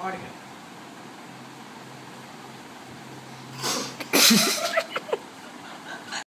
audio.